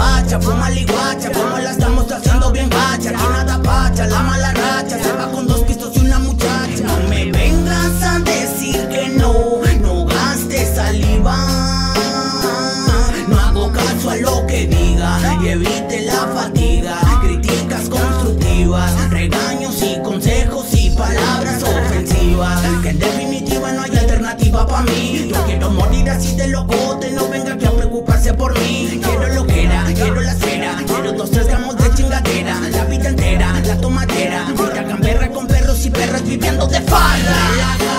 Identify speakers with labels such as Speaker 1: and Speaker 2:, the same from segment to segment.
Speaker 1: Bacha, fuma liguacha. Como la estamos haciendo bien gacha. Aquí nada pacha, la mala racha. Se va con dos pistos y una muchacha. No me vengas a decir que no, no gastes saliva. No hago caso a lo que diga y evite la fatiga. Críticas constructivas, regaños y consejos y palabras ofensivas. Que en definitiva no hay alternativa para mí. Yo quiero morir así de locote, no venga aquí a preocuparse por mí. Tomadera. Vida gamberra con perros y perras viviendo de falda.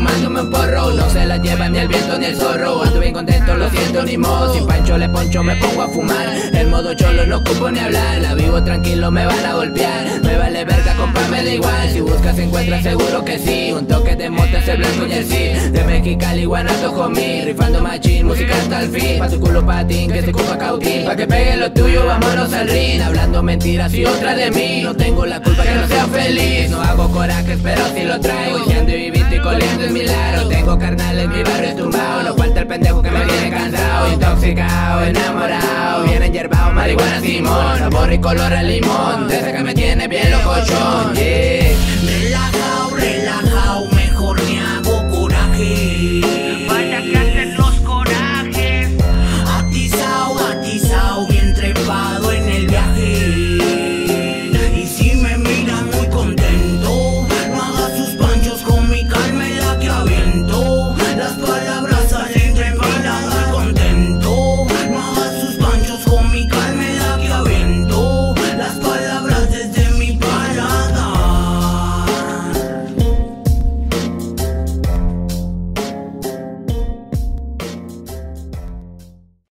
Speaker 2: Fumándome un porro No se las lleva ni el viento ni el zorro. Ando bien contento, lo siento ni modo. Sin pancho le poncho me pongo a fumar. El modo cholo no ocupo ni hablar. La vivo tranquilo me van a golpear. Me vale verga compa me da igual. Si buscas encuentras seguro que sí. Un toque de mota el blanco y el sí De Mexicali guanato comí Rifando machín, música hasta el fin. Pa' tu culo patín que se ocupa cautín. Pa' que pegue lo tuyo vámonos al ring. Hablando mentiras y otra de mí. No tengo la culpa que no sea feliz. No hago corajes pero si lo traigo. Y y vivito y coleando en Tengo carnales, mi barrio tumbado No falta el pendejo que me tiene cansado Intoxicado, enamorado. Bien hierbao, marihuana, simón. Sabor y color a limón. De ese que me tiene